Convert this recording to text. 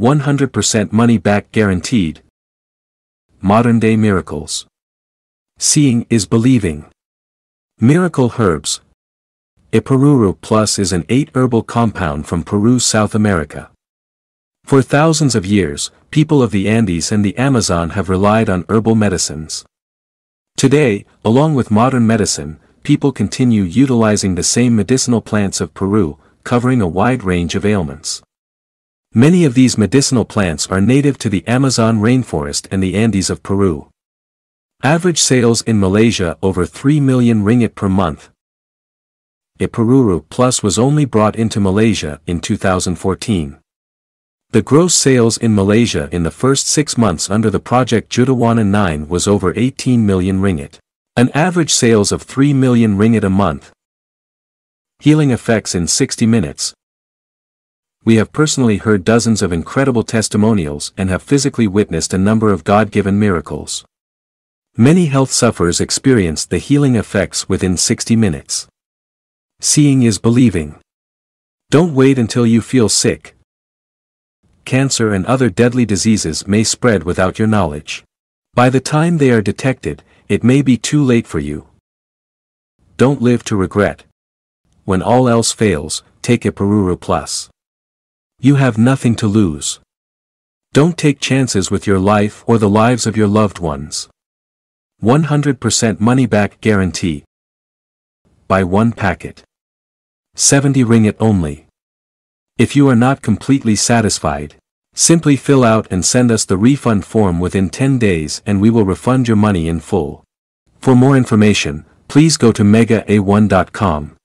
100% money back guaranteed. Modern day miracles. Seeing is believing. Miracle herbs. Ipiruru Plus is an 8 herbal compound from Peru, South America. For thousands of years, people of the Andes and the Amazon have relied on herbal medicines. Today, along with modern medicine, people continue utilizing the same medicinal plants of Peru, covering a wide range of ailments. Many of these medicinal plants are native to the Amazon rainforest and the Andes of Peru. Average sales in Malaysia over 3 million ringgit per month, Ipiruru Plus was only brought into Malaysia in 2014. The gross sales in Malaysia in the first six months under the Project Judawana 9 was over 18 million ringgit. An average sales of 3 million ringgit a month. Healing effects in 60 minutes. We have personally heard dozens of incredible testimonials and have physically witnessed a number of God-given miracles. Many health sufferers experienced the healing effects within 60 minutes. Seeing is believing. Don't wait until you feel sick. Cancer and other deadly diseases may spread without your knowledge. By the time they are detected, it may be too late for you. Don't live to regret. When all else fails, take Ipiruru Plus. You have nothing to lose. Don't take chances with your life or the lives of your loved ones. 100% money back guarantee. Buy one packet. 70 ringgit only. If you are not completely satisfied, simply fill out and send us the refund form within 10 days and we will refund your money in full. For more information, please go to mega1.com.